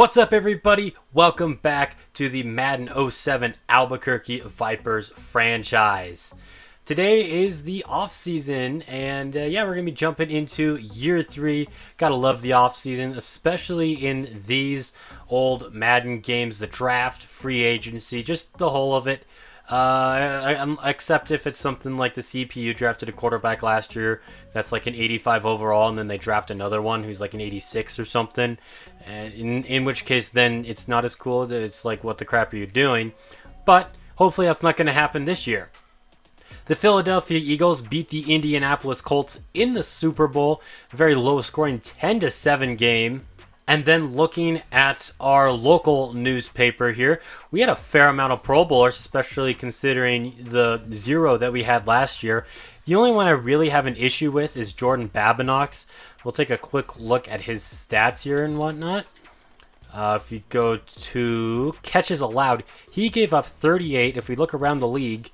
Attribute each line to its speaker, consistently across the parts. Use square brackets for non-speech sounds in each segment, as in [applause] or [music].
Speaker 1: What's up, everybody? Welcome back to the Madden 07 Albuquerque Vipers franchise. Today is the off season, and uh, yeah, we're gonna be jumping into year three. Gotta love the off season, especially in these old Madden games. The draft, free agency, just the whole of it. Uh, except if it's something like the CPU drafted a quarterback last year that's like an 85 overall, and then they draft another one who's like an 86 or something. Uh, in in which case, then it's not as cool. It's like, what the crap are you doing? But hopefully, that's not going to happen this year. The Philadelphia Eagles beat the Indianapolis Colts in the Super Bowl. Very low scoring 10 to 7 game. And then looking at our local newspaper here, we had a fair amount of Pro Bowlers, especially considering the zero that we had last year. The only one I really have an issue with is Jordan Babineaux. We'll take a quick look at his stats here and whatnot. Uh, if you go to catches allowed, he gave up 38. If we look around the league,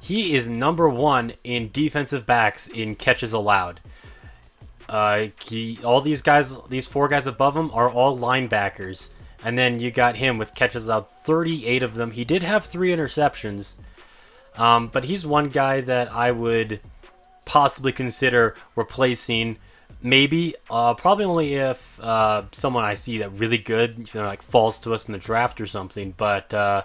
Speaker 1: he is number one in defensive backs in catches allowed. Uh, he, all these guys, these four guys above him are all linebackers. And then you got him with catches out 38 of them. He did have three interceptions. Um, but he's one guy that I would possibly consider replacing. Maybe, uh, probably only if uh, someone I see that really good, you know, like falls to us in the draft or something. But uh,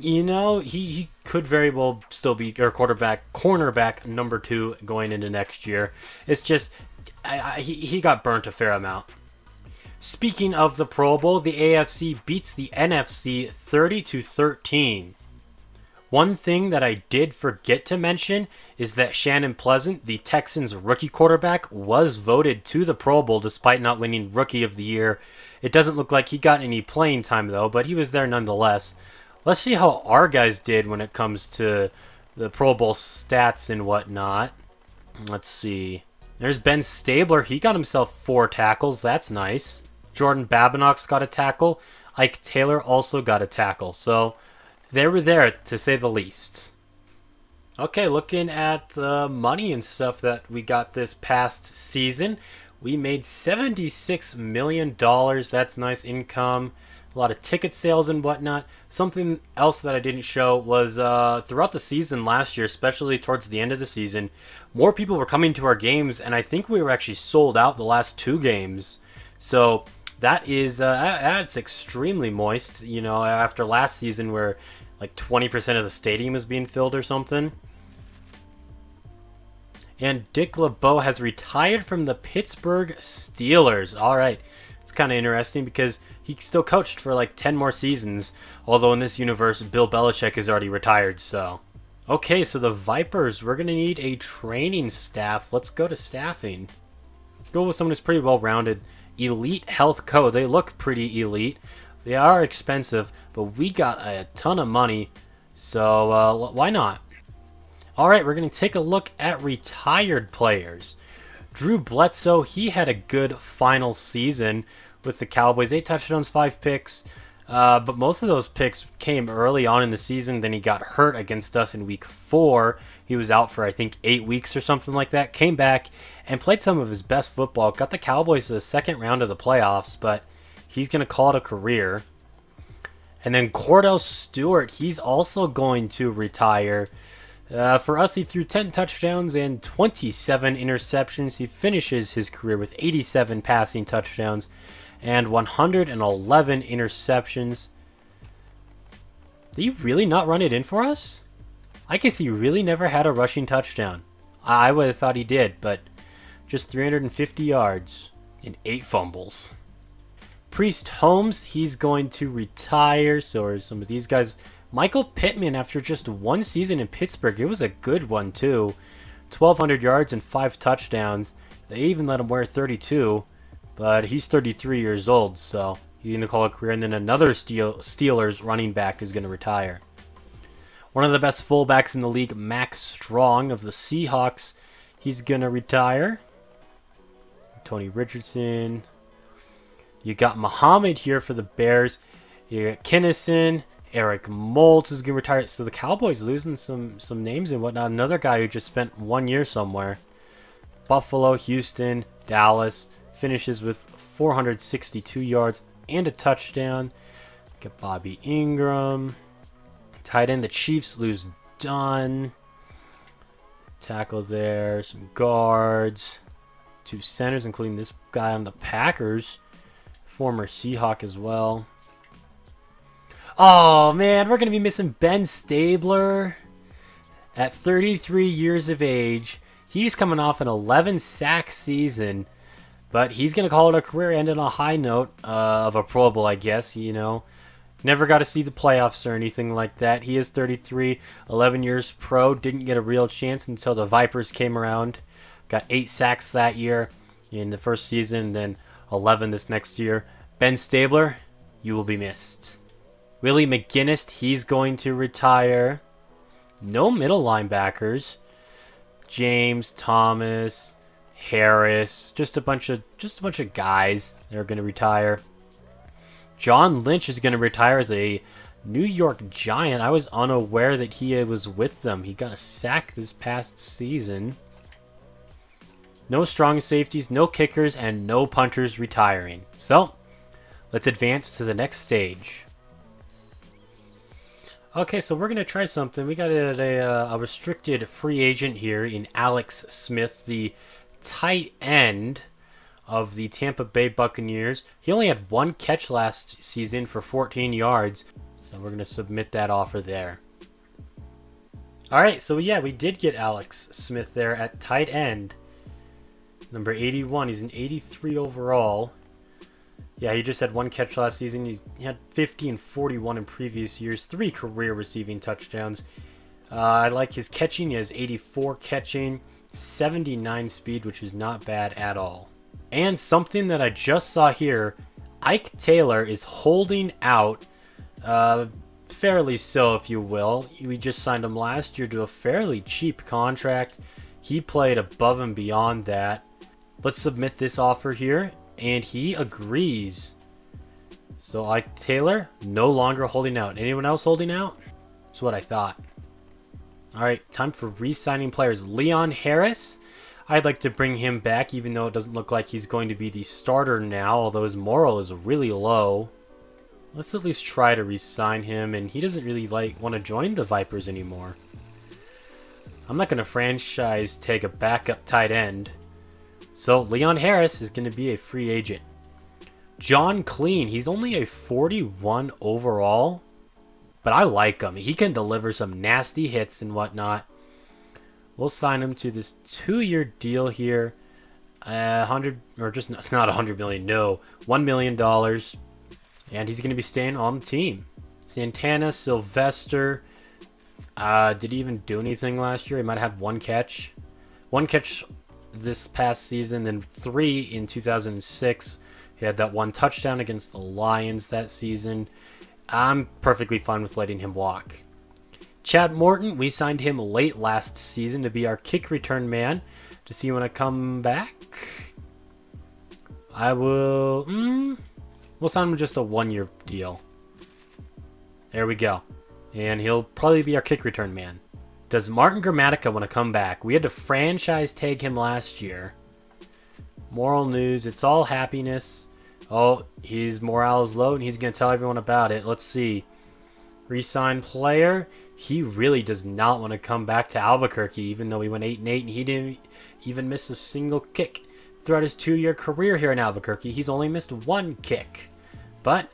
Speaker 1: you know, he, he could very well still be our quarterback, cornerback number two going into next year. It's just I, he, he got burnt a fair amount. Speaking of the Pro Bowl, the AFC beats the NFC 30 to 13. One thing that I did forget to mention is that Shannon Pleasant, the Texans rookie quarterback, was voted to the Pro Bowl despite not winning Rookie of the Year. It doesn't look like he got any playing time though, but he was there nonetheless. Let's see how our guys did when it comes to the Pro Bowl stats and whatnot. Let's see. There's Ben Stabler. He got himself four tackles. That's nice. Jordan Babineaux got a tackle. Ike Taylor also got a tackle. So they were there, to say the least. Okay, looking at uh, money and stuff that we got this past season, we made $76 million. That's nice income a lot of ticket sales and whatnot. Something else that I didn't show was uh, throughout the season last year, especially towards the end of the season, more people were coming to our games, and I think we were actually sold out the last two games. So that is uh, that's extremely moist. You know, after last season where like 20% of the stadium was being filled or something. And Dick LeBeau has retired from the Pittsburgh Steelers. All right, it's kind of interesting because he still coached for like 10 more seasons, although in this universe, Bill Belichick is already retired, so. Okay, so the Vipers, we're going to need a training staff. Let's go to staffing. Go with someone who's pretty well rounded. Elite Health Co. They look pretty elite. They are expensive, but we got a ton of money, so uh, why not? All right, we're going to take a look at retired players. Drew Bledsoe, he had a good final season with the Cowboys. Eight touchdowns, five picks. Uh, but most of those picks came early on in the season. Then he got hurt against us in week four. He was out for, I think, eight weeks or something like that. Came back and played some of his best football. Got the Cowboys to the second round of the playoffs, but he's going to call it a career. And then Kordell Stewart, he's also going to retire. Uh, for us, he threw 10 touchdowns and 27 interceptions. He finishes his career with 87 passing touchdowns and 111 interceptions. Did he really not run it in for us? I guess he really never had a rushing touchdown. I would have thought he did, but just 350 yards and 8 fumbles. Priest Holmes, he's going to retire. So are some of these guys. Michael Pittman, after just one season in Pittsburgh, it was a good one too. 1,200 yards and 5 touchdowns. They even let him wear 32. But he's 33 years old, so he's going to call a career. And then another Steel Steelers running back is going to retire. One of the best fullbacks in the league, Mack Strong of the Seahawks, he's going to retire. Tony Richardson. You got Muhammad here for the Bears. You got Kinnison. Eric Moulds is going to retire. So the Cowboys losing some, some names and whatnot. Another guy who just spent one year somewhere. Buffalo, Houston, Dallas finishes with 462 yards, and a touchdown. Get Bobby Ingram. Tight end, the Chiefs lose Dunn. Tackle there, some guards. Two centers, including this guy on the Packers. Former Seahawk as well. Oh, man, we're going to be missing Ben Stabler. At 33 years of age, he's coming off an 11 sack season, but he's going to call it a career end on a high note uh, of a Pro Bowl, I guess, you know. Never got to see the playoffs or anything like that. He is 33, 11 years pro, didn't get a real chance until the Vipers came around. Got 8 sacks that year in the first season, then 11 this next year. Ben Stabler, you will be missed. Willie McGinest, he's going to retire. No middle linebackers. James, Thomas, Harris, just a bunch of just a bunch of guys that are going to retire. John Lynch is going to retire as a New York Giant. I was unaware that he was with them. He got a sack this past season. No strong safeties, no kickers, and no punters retiring. So, let's advance to the next stage. Okay, so we're going to try something. We got a, a, a, restricted free agent here in Alex Smith, the tight end of the Tampa Bay Buccaneers. He only had one catch last season for 14 yards, so we're going to submit that offer there. All right, so yeah, we did get Alex Smith there at tight end. Number 81, he's an 83 overall. Yeah, he just had one catch last season. He had 50 and 41 in previous years. Three career receiving touchdowns. Uh, I like his catching. He has 84 catching, 79 speed, which is not bad at all. And something that I just saw here, Ike Taylor is holding out, uh, fairly so, if you will. We just signed him last year to a fairly cheap contract. He played above and beyond that. Let's submit this offer here and he agrees. So Ike Taylor, no longer holding out. Anyone else holding out? That's what I thought. Alright, time for re-signing players. Leon Harris, I'd like to bring him back, even though it doesn't look like he's going to be the starter now, although his moral is really low. Let's at least try to re-sign him, and he doesn't really like want to join the Vipers anymore. I'm not going to franchise take a backup tight end. So Leon Harris is going to be a free agent. John Clean, he's only a 41 overall, but I like him. He can deliver some nasty hits and whatnot. We'll sign him to this two-year deal here. Uh, hundred or just not, [laughs] not a hundred million, no, one million dollars, and he's going to be staying on the team. Santana Sylvester, uh, did he even do anything last year? He might have had one catch, one catch this past season, then three in 2006. He had that one touchdown against the Lions that season. I'm perfectly fine with letting him walk. Chad Morton, we signed him late last season to be our kick return man. Does he want to come back? I will. Mm, we'll sign him just a one year deal. There we go. And he'll probably be our kick return man. Does Martin Gramatica want to come back? We had to franchise tag him last year. Moral news, it's all happiness. Oh, his morale is low and he's going to tell everyone about it. Let's see. Resign player. He really does not want to come back to Albuquerque, even though he went 8 and 8 and he didn't even miss a single kick throughout his two year career here in Albuquerque. He's only missed one kick. But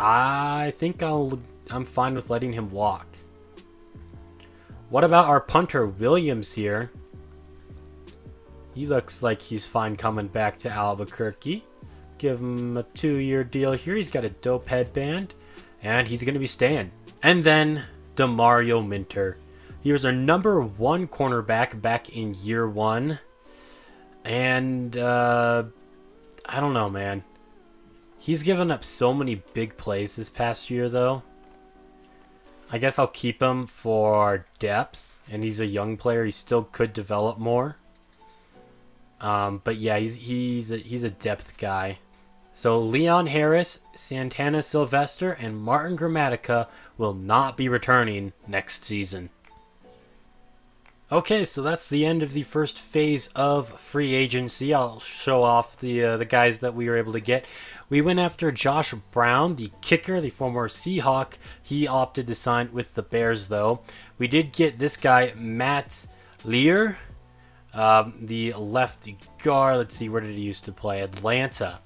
Speaker 1: I think I'll, I'm fine with letting him walk. What about our punter, Williams, here? He looks like he's fine coming back to Albuquerque. Give him a two-year deal here. He's got a dope headband. And he's going to be staying. And then, Demario Minter. He was our number one cornerback back in year one. And, uh, I don't know, man. He's given up so many big plays this past year, though. I guess I'll keep him for depth, and he's a young player. He still could develop more. Um, but yeah, he's he's a, he's a depth guy. So Leon Harris, Santana Sylvester, and Martin Gramatica will not be returning next season. Okay, so that's the end of the first phase of free agency. I'll show off the uh, the guys that we were able to get. We went after Josh Brown, the kicker, the former Seahawk. He opted to sign with the Bears, though. We did get this guy, Matt Lehr, um, the left guard. Let's see, where did he used to play? Atlanta.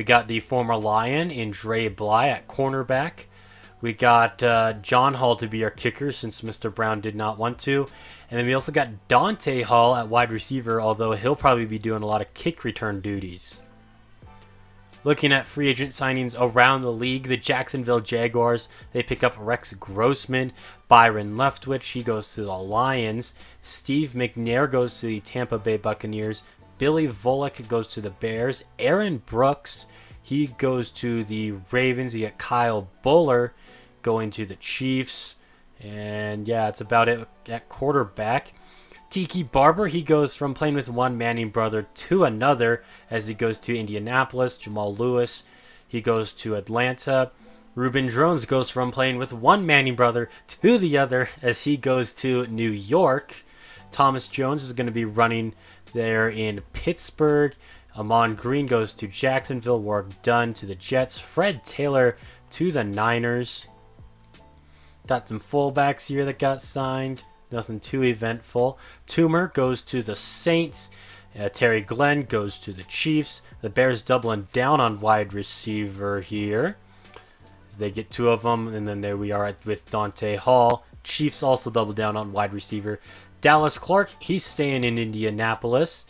Speaker 1: We got the former Lion in Dre Bly at cornerback. We got uh, John Hall to be our kicker since Mr. Brown did not want to. And then we also got Dante Hall at wide receiver, although he'll probably be doing a lot of kick return duties. Looking at free agent signings around the league, the Jacksonville Jaguars, they pick up Rex Grossman, Byron Leftwich, he goes to the Lions, Steve McNair goes to the Tampa Bay Buccaneers, Billy Volek goes to the Bears, Aaron Brooks, he goes to the Ravens, you get Kyle Boller going to the Chiefs, and yeah, it's about it at quarterback. Tiki Barber, he goes from playing with one Manning brother to another as he goes to Indianapolis. Jamal Lewis, he goes to Atlanta. Reuben Droughns goes from playing with one Manning brother to the other as he goes to New York. Thomas Jones is going to be running there in Pittsburgh. Ahman Green goes to Jacksonville. Warrick Dunn to the Jets. Fred Taylor to the Niners. Got some fullbacks here that got signed. Nothing too eventful. Toomer goes to the Saints. Uh, Terry Glenn goes to the Chiefs. The Bears doubling down on wide receiver here. They get two of them, and then there we are at, with Dante Hall. Chiefs also double down on wide receiver. Dallas Clark, he's staying in Indianapolis.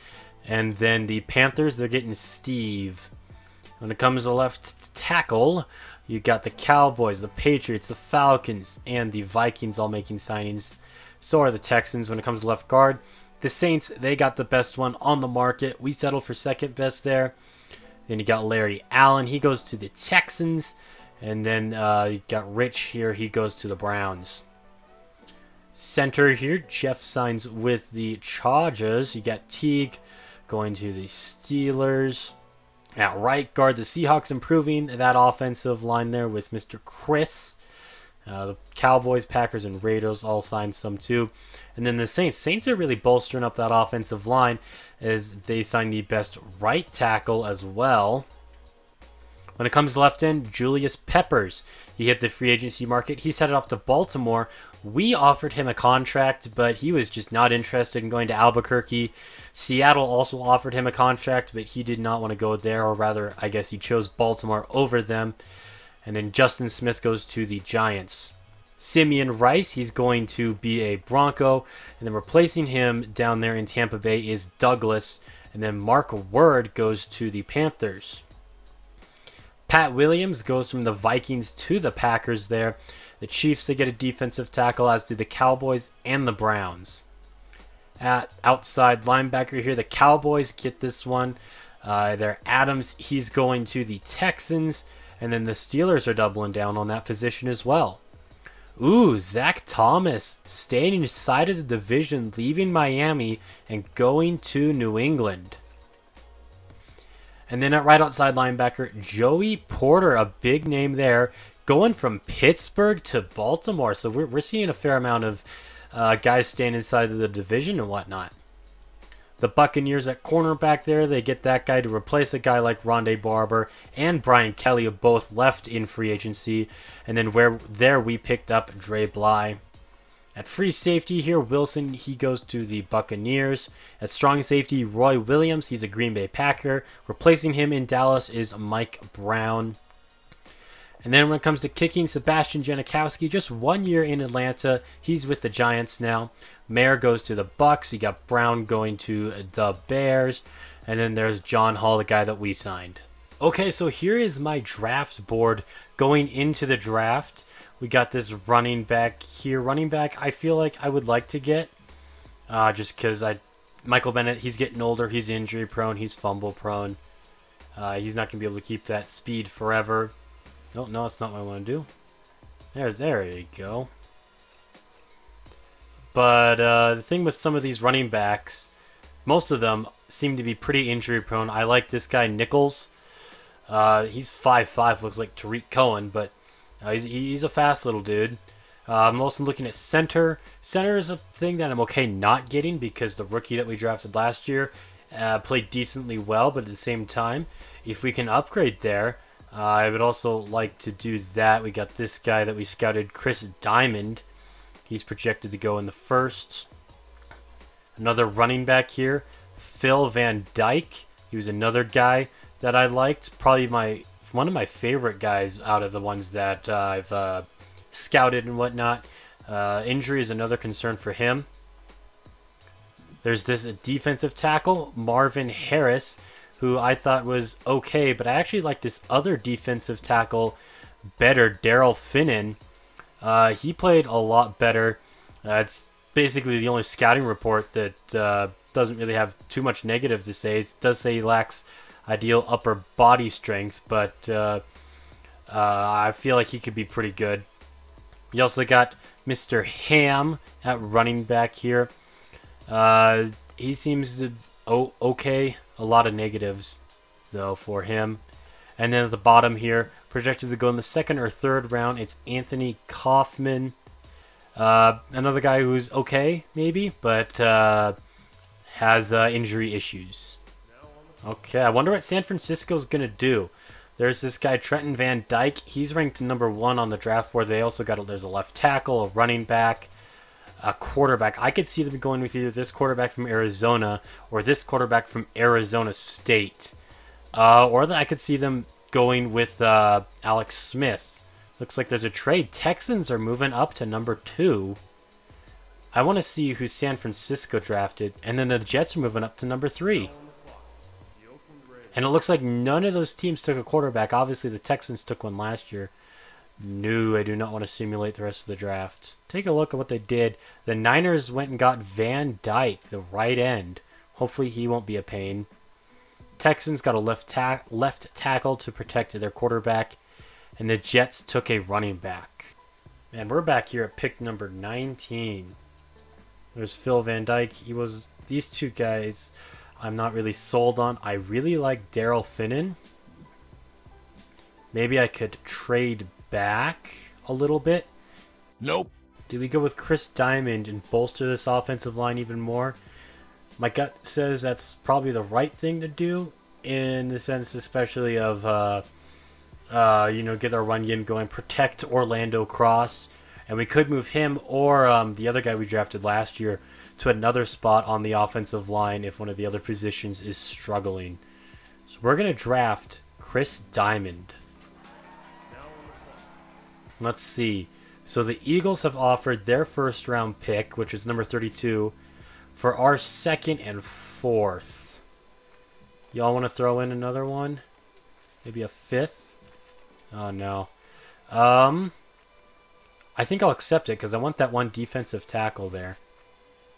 Speaker 1: And then the Panthers, they're getting Steve. When it comes to left tackle, you got the Cowboys, the Patriots, the Falcons, and the Vikings all making signings. So are the Texans when it comes to left guard. The Saints, they got the best one on the market. We settled for second best there. Then you got Larry Allen. He goes to the Texans. And then uh, you got Rich here. He goes to the Browns. Center here, Jeff signs with the Chargers. You got Teague going to the Steelers. At right guard, the Seahawks improving that offensive line there with Mr. Chris. Uh, the Cowboys, Packers, and Raiders all signed some too. And then the Saints. Saints are really bolstering up that offensive line as they signed the best right tackle as well. When it comes to left end, Julius Peppers. He hit the free agency market. He's headed off to Baltimore. We offered him a contract, but he was just not interested in going to Albuquerque. Seattle also offered him a contract, but he did not want to go there, or rather, I guess he chose Baltimore over them. And then Justin Smith goes to the Giants. Simeon Rice, he's going to be a Bronco. And then replacing him down there in Tampa Bay is Douglas. And then Mark Word goes to the Panthers. Pat Williams goes from the Vikings to the Packers there. The Chiefs, they get a defensive tackle, as do the Cowboys and the Browns. At outside linebacker here, the Cowboys get this one. Uh, they're Adams, he's going to the Texans. And then the Steelers are doubling down on that position as well. Ooh, Zach Thomas staying inside of the division, leaving Miami and going to New England. And then at right outside linebacker, Joey Porter, a big name there, going from Pittsburgh to Baltimore. So we're, we're seeing a fair amount of uh, guys staying inside of the division and whatnot. The Buccaneers at cornerback there, they get that guy to replace a guy like Rondé Barber and Brian Kelly, who both left in free agency. And then where there we picked up Dre Bly. At free safety here, Wilson, he goes to the Buccaneers. At strong safety, Roy Williams, he's a Green Bay Packer. Replacing him in Dallas is Mike Brown. And then when it comes to kicking, Sebastian Janikowski, just one year in Atlanta. He's with the Giants now. Mayer goes to the Bucks. You got Brown going to the Bears. And then there's John Hall, the guy that we signed. Okay, so here is my draft board going into the draft. We got this running back here. Running back, I feel like I would like to get. Uh, just because I, Michael Bennett, he's getting older. He's injury prone. He's fumble prone. Uh, he's not going to be able to keep that speed forever. No, no, that's not what I want to do. There, there you go. But uh, the thing with some of these running backs, most of them seem to be pretty injury prone. I like this guy, Nichols. Uh, he's 5'5", looks like Tarik Cohen, but uh, he's, he's a fast little dude. Uh, I'm also looking at center. Center is a thing that I'm okay not getting because the rookie that we drafted last year uh, played decently well, but at the same time, if we can upgrade there, uh, I would also like to do that. We got this guy that we scouted, Chris Diamond. He's projected to go in the first. Another running back here, Phil Van Dyke. He was another guy that I liked. Probably my one of my favorite guys out of the ones that uh, I've uh, scouted and whatnot. Uh, injury is another concern for him. There's this defensive tackle, Marvin Harris, who I thought was okay, but I actually like this other defensive tackle better, Daryl Finnan. Uh, he played a lot better. Uh, it's basically the only scouting report that uh, doesn't really have too much negative to say. It does say he lacks ideal upper body strength, but uh, uh, I feel like he could be pretty good. You also got Mr. Ham at running back here. Uh, he seems to oh okay. A lot of negatives though for him. And then at the bottom here, projected to go in the second or third round, it's Anthony Kaufman. Uh, another guy who's okay, maybe, but uh, has uh, injury issues. Okay, I wonder what San Francisco's gonna do. There's this guy Trenton Van Dyke. He's ranked number one on the draft board. They also got a, there's a left tackle, a running back, a quarterback. I could see them going with either this quarterback from Arizona or this quarterback from Arizona State, uh, or I could see them going with uh, Alex Smith. Looks like there's a trade. Texans are moving up to number two. I want to see who San Francisco drafted, and then the Jets are moving up to number three. And it looks like none of those teams took a quarterback. Obviously, the Texans took one last year. No, I do not want to simulate the rest of the draft. Take a look at what they did. The Niners went and got Van Dyke, the right end. Hopefully, he won't be a pain. Texans got a left, ta- left tackle to protect their quarterback. And the Jets took a running back. And we're back here at pick number 19. There's Phil Van Dyke. He was these two guys I'm not really sold on. I really like Daryl Finnan. Maybe I could trade back a little bit.
Speaker 2: Nope.
Speaker 1: Do we go with Chris Diamond and bolster this offensive line even more? My gut says that's probably the right thing to do in the sense especially of uh, uh, you know, get our run game going, protect Orlando Cross, and we could move him or um, the other guy we drafted last year, to another spot on the offensive line if one of the other positions is struggling. So we're going to draft Chris Diamond. Let's see. So the Eagles have offered their first round pick, which is number 32, for our second and fourth. Y'all want to throw in another one? Maybe a fifth? Oh, no. Um, I think I'll accept it because I want that one defensive tackle there.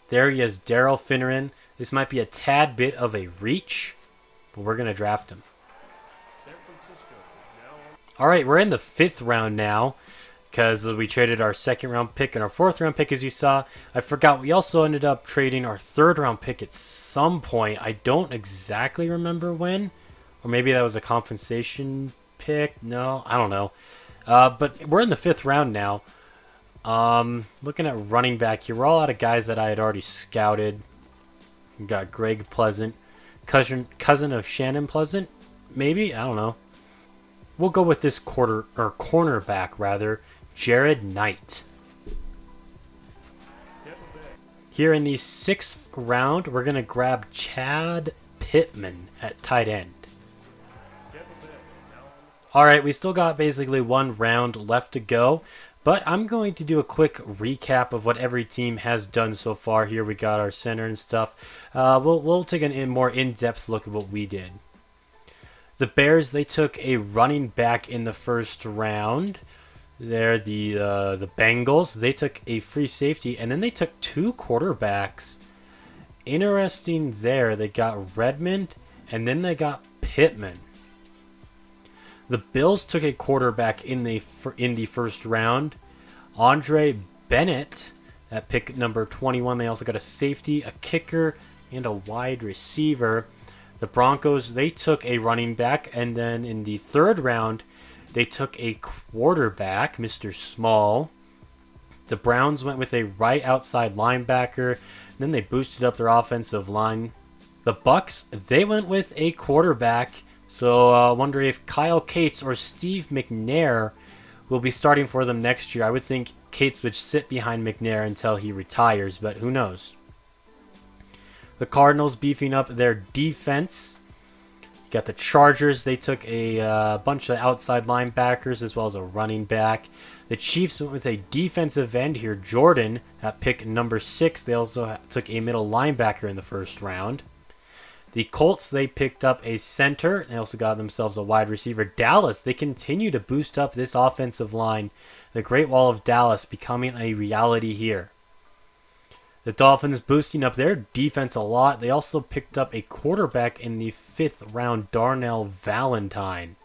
Speaker 1: There he is, Daryl Finneran. This might be a tad bit of a reach, but we're going to draft him. All right, we're in the fifth round now because we traded our second round pick and our fourth round pick, as you saw. I forgot we also ended up trading our third round pick at some point. I don't exactly remember when, or maybe that was a compensation pick. No, I don't know. Uh, but we're in the fifth round now. Um, looking at running back here, we're all out of guys that I had already scouted. We got Greg Pleasant, cousin cousin of Shannon Pleasant, maybe I don't know. We'll go with this quarter or cornerback rather, Jared Knight. Here in the sixth round, we're gonna grab Chad Pittman at tight end. All right, we still got basically one round left to go. But I'm going to do a quick recap of what every team has done so far. Here we got our center and stuff. Uh, we'll, we'll take a in more in-depth look at what we did. The Bears, they took a running back in the first round. There, the uh, the Bengals, they took a free safety, and then they took two quarterbacks. Interesting there, they got Redmond, and then they got Pittman. The Bills took a quarterback in the in the first round, Andre Bennett at pick number 21. They also got a safety, a kicker, and a wide receiver. The Broncos they took a running back, and then in the third round, they took a quarterback, Mr. Small. The Browns went with a right outside linebacker. then they boosted up their offensive line. The Bucks they went with a quarterback. So I uh, wonder if Kyle Cates or Steve McNair will be starting for them next year. I would think Cates would sit behind McNair until he retires, but who knows? The Cardinals beefing up their defense. You got the Chargers. They took a uh, bunch of outside linebackers as well as a running back. The Chiefs went with a defensive end here, Jordan, at pick number six. They also took a middle linebacker in the first round. The Colts, they picked up a center. They also got themselves a wide receiver. Dallas, they continue to boost up this offensive line. The Great Wall of Dallas becoming a reality here. The Dolphins boosting up their defense a lot. They also picked up a quarterback in the fifth round, Darnell Valentine.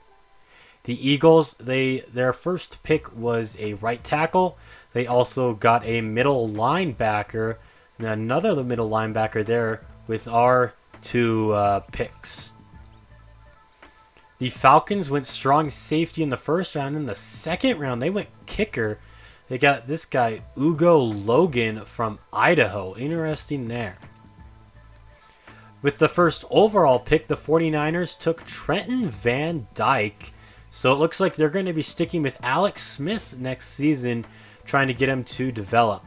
Speaker 1: The Eagles, they their first pick was a right tackle. They also got a middle linebacker, and another middle linebacker there with our two uh, picks. The Falcons went strong safety in the first round. In the second round, they went kicker. They got this guy, Ugo Logan from Idaho. Interesting there. With the first overall pick, the 49ers took Trenton Van Dyke. So it looks like they're going to be sticking with Alex Smith next season, trying to get him to develop.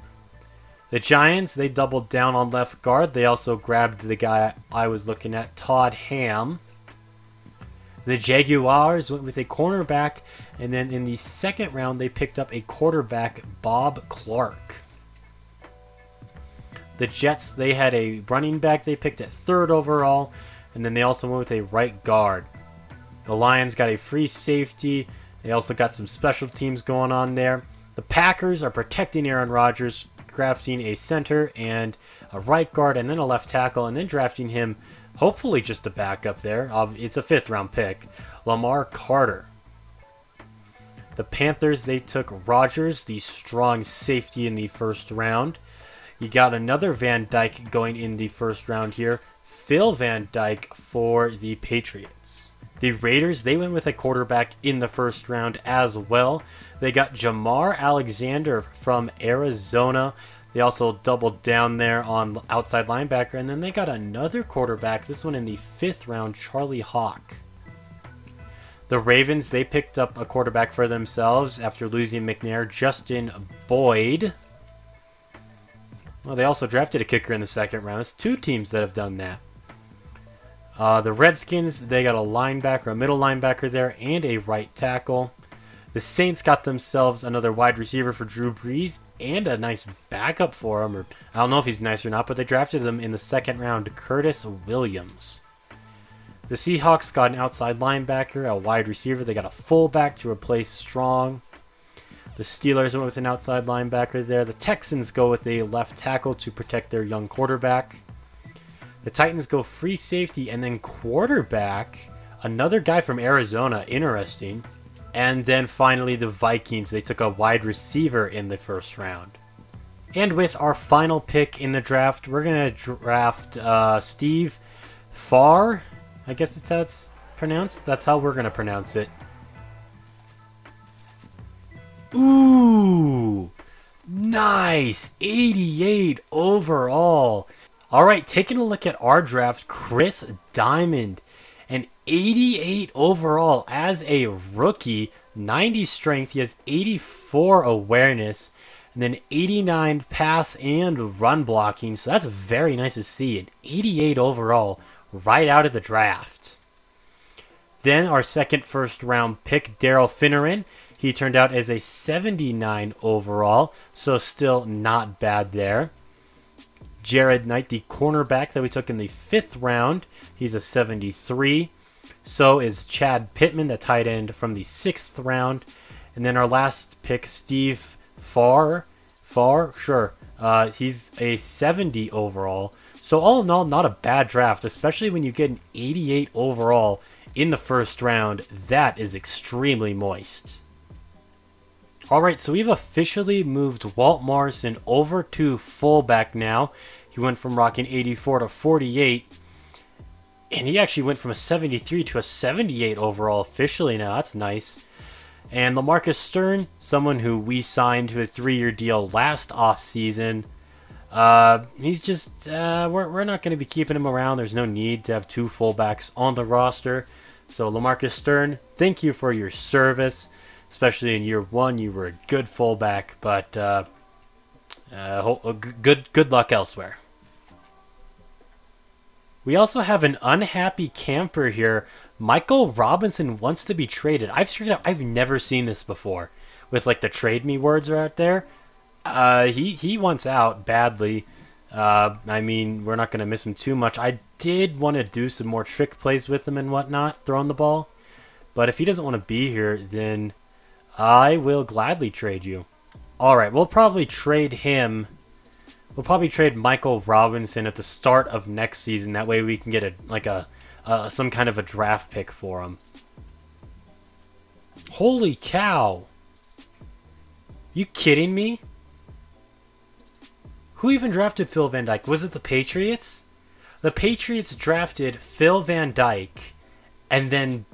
Speaker 1: The Giants, they doubled down on left guard. They also grabbed the guy I was looking at, Todd Ham. The Jaguars went with a cornerback, and then in the second round, they picked up a quarterback, Bob Clark. The Jets, they had a running back they picked at third overall, and then they also went with a right guard. The Lions got a free safety. They also got some special teams going on there. The Packers are protecting Aaron Rodgers, drafting a center and a right guard and then a left tackle and then drafting him hopefully just a backup there. It's a fifth round pick. Lamar Carter. The Panthers, they took Rodgers, the strong safety in the first round. You got another Van Dyke going in the first round here. Phil Van Dyke for the Patriots. The Raiders, they went with a quarterback in the first round as well. They got Jamar Alexander from Arizona. They also doubled down there on outside linebacker, and then they got another quarterback, this one in the fifth round, Charlie Hawk. The Ravens, they picked up a quarterback for themselves after losing McNair, Justin Boyd. Well, they also drafted a kicker in the second round. It's two teams that have done that. Uh, the Redskins, they got a linebacker, a middle linebacker there, and a right tackle. The Saints got themselves another wide receiver for Drew Brees and a nice backup for him. Or I don't know if he's nice or not, but they drafted him in the second round, Curtis Williams. The Seahawks got an outside linebacker, a wide receiver. They got a fullback to replace Strong. The Steelers went with an outside linebacker there. The Texans go with a left tackle to protect their young quarterback. The Titans go free safety and then quarterback. Another guy from Arizona. Interesting. And then finally, the Vikings. They took a wide receiver in the first round. And with our final pick in the draft, we're going to draft uh, Steve Farr. I guess it's how it's pronounced. That's how we're going to pronounce it. Ooh! Nice! 88 overall. All right, taking a look at our draft, Chris Diamond an 88 overall as a rookie, 90 strength. He has 84 awareness, and then 89 pass and run blocking. So that's very nice to see. An 88 overall right out of the draft. Then our second first round pick, Darrell Finneran. He turned out as a 79 overall, so still not bad there. Jared Knight, the cornerback that we took in the fifth round. He's a 73. So is Chad Pittman, the tight end from the sixth round. And then our last pick, Steve Farr. Farr, sure. Uh, he's a 70 overall. So all in all, not a bad draft, especially when you get an 88 overall in the first round. That is extremely moist. Alright, so we've officially moved Walt Morrison over to fullback now. He went from rocking 84 to 48. And he actually went from a 73 to a 78 overall officially now. That's nice. And Lamarcus Stern, someone who we signed to a three-year deal last offseason, uh, he's just, uh, we're, we're not going to be keeping him around. There's no need to have two fullbacks on the roster. So, Lamarcus Stern, thank you for your service. Especially in year one, you were a good fullback, but uh, uh, good, good luck elsewhere. We also have an unhappy camper here. Michael Robinson wants to be traded. I've figured out I've never seen this before. With like the trade me words out there. Uh, he he wants out badly. Uh, I mean, we're not gonna miss him too much. I did want to do some more trick plays with him and whatnot, throwing the ball. But if he doesn't want to be here, then I will gladly trade you. All right, we'll probably trade him We'll probably trade Michael Robinson at the start of next season. That way we can get a like a uh, some kind of a draft pick for him. Holy cow! You kidding me? Who even drafted Phil Van Dyke? Was it the Patriots? The Patriots drafted Phil Van Dyke and then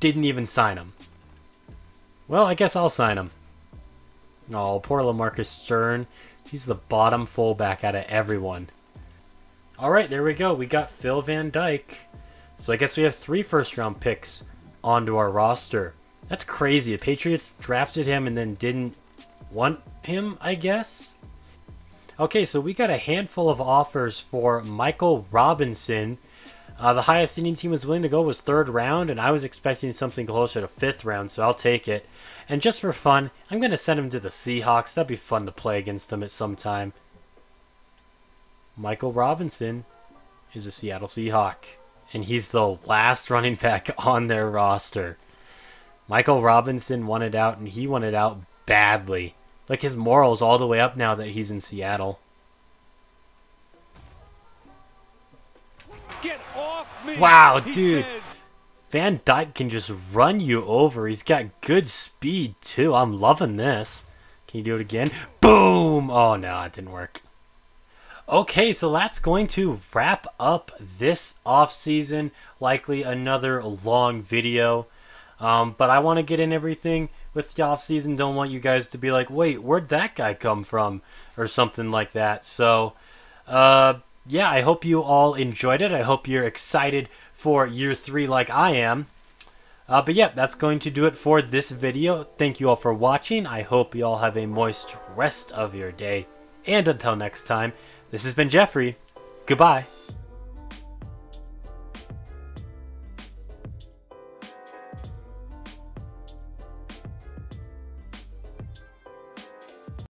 Speaker 1: didn't even sign him. Well, I guess I'll sign him. Oh, poor Lamarcus Stern. He's the bottom fullback out of everyone. Alright, there we go. We got Phil Van Dyke. So I guess we have three first round picks onto our roster. That's crazy. The Patriots drafted him and then didn't want him, I guess? Okay, so we got a handful of offers for Michael Robinson uh, the highest any team was willing to go was third round, and I was expecting something closer to fifth round, so I'll take it. And just for fun, I'm going to send him to the Seahawks. That'd be fun to play against them at some time. Michael Robinson is a Seattle Seahawk, and he's the last running back [laughs] on their roster. Michael Robinson wanted out, and he wanted out badly. Like his morals all the way up now that he's in Seattle. Wow, dude. Van Dyke can just run you over. He's got good speed, too. I'm loving this. Can you do it again? Boom! Oh, no, it didn't work. Okay, so that's going to wrap up this off season. Likely another long video. Um, but I want to get in everything with the off season. Don't want you guys to be like, wait, where'd that guy come from? Or something like that. So, uh, yeah, I hope you all enjoyed it. I hope you're excited for year three like I am. Uh, but yeah, that's going to do it for this video. Thank you all for watching. I hope you all have a moist rest of your day. And until next time, this has been Jeffrey. Goodbye.